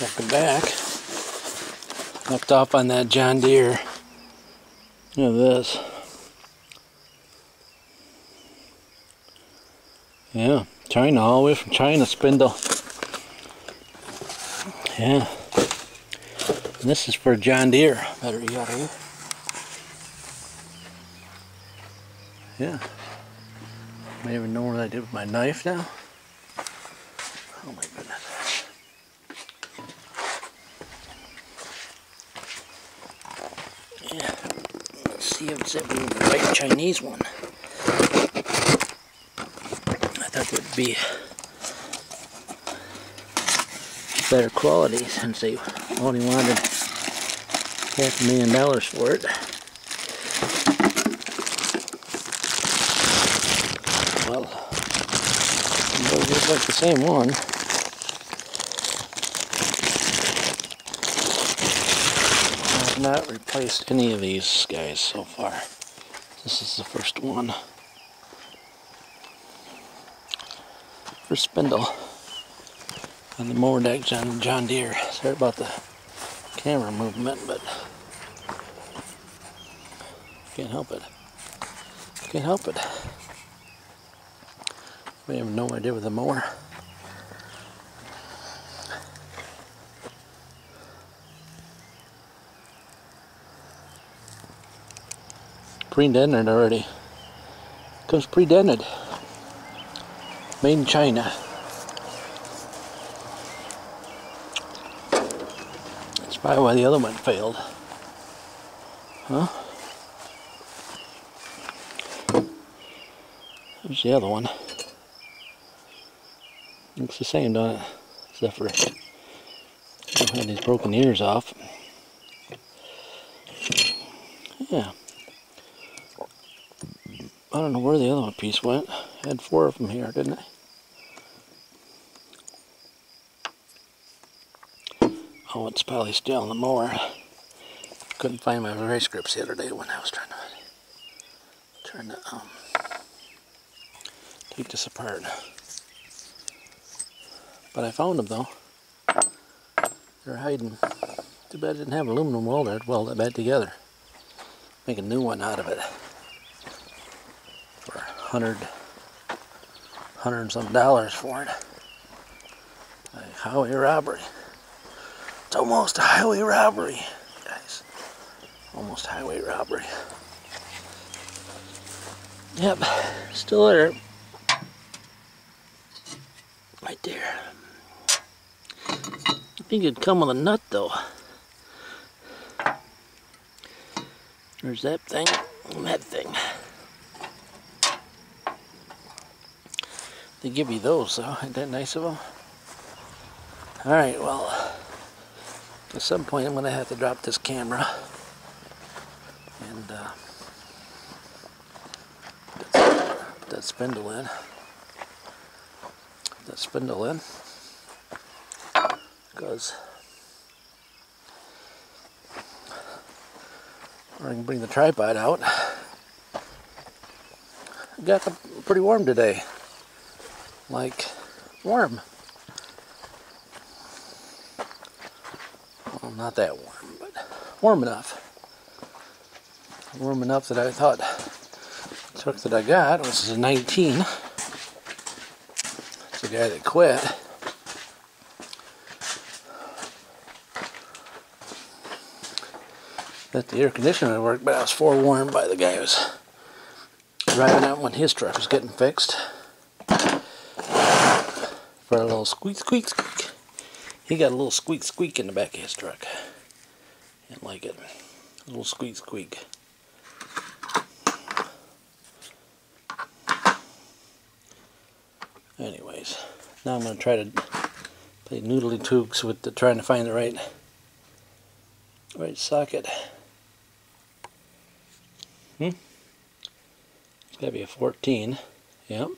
Welcome back. Left off on that John Deere. Look at this. Yeah, China, all the way from China, spindle. Yeah. And this is for John Deere. Better of here. Eh? Yeah. May even know what I did with my knife now. Oh my goodness. Let's see if it's even the right Chinese one. I thought it would be better quality since they only wanted half a million dollars for it. Well, it looks like the same one. Not replaced any of these guys so far. This is the first one. First spindle on the mower deck John, John Deere. Sorry about the camera movement, but can't help it. Can't help it. We have no idea with the mower. Pre-dented already. Comes pre-dented. Made in China. That's probably why the other one failed. Huh? There's the other one. Looks the same, don't it? Except for I had these broken ears off. Yeah. I don't know where the other piece went. I had four of them here, didn't I? Oh, it's probably still in the mower. Couldn't find my vice grips the other day when I was trying to trying to um, take this apart. But I found them though. They're hiding. Too bad I didn't have aluminum welder. I'd weld it back together. Make a new one out of it. Hundred, hundred and some dollars for it. A highway robbery. It's almost a highway robbery, guys. Almost highway robbery. Yep, still there. Right there. I think it'd come with a nut though. There's that thing and that thing. They give you those though, ain't that nice of them? Alright, well, at some point I'm going to have to drop this camera and uh, put that spindle in. Put that spindle in because I can bring the tripod out. It got pretty warm today. Like warm. Well, not that warm, but warm enough. Warm enough that I thought truck that I got, which is a 19, it's the guy that quit. that the air conditioner would work, but I was forewarned by the guy who was driving out when his truck was getting fixed. For a little squeak, squeak, squeak. He got a little squeak, squeak in the back of his truck. Didn't like it. A little squeak, squeak. Anyways, now I'm going to try to play noodly tooks with the, trying to find the right right socket. Hmm. It's got to be a 14. Yep.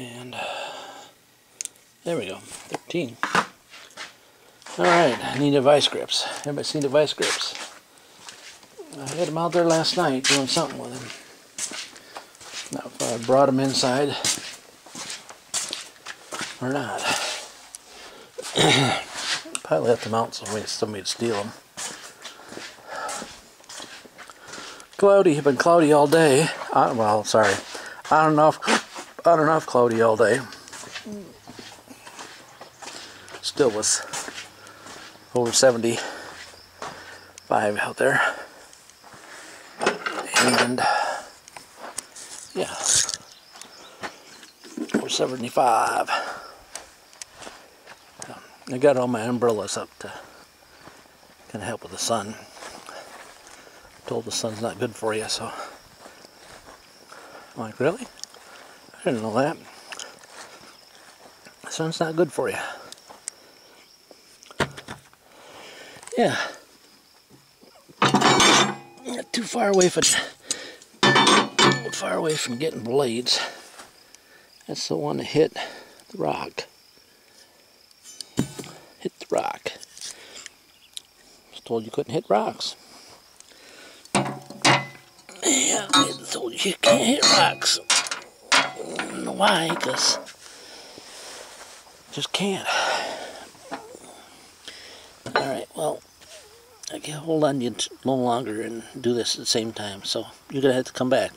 And uh, there we go. 13. Alright, I need a vice grips. Everybody seen the vice grips? I had them out there last night doing something with them. Now, if I brought them inside, or not. Probably left them out so we- somebody'd steal them. Cloudy, been cloudy all day. Uh, well, sorry, on and off, on and off cloudy all day. Still was over 75 out there. And yeah, over 75. I got all my umbrellas up to kind of help with the sun. Told the sun's not good for you, so I'm like, really? I didn't know that. The sun's not good for you. Yeah. Not too far away from far away from getting blades. That's the one that hit the rock. Hit the rock. Was told you couldn't hit rocks. Yeah, I told you you can't hit rocks. Why, because just can't. Alright, well, I can hold on you a little longer and do this at the same time, so you're going to have to come back.